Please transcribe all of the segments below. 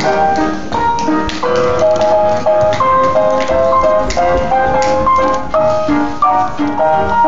Thank you.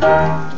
Thank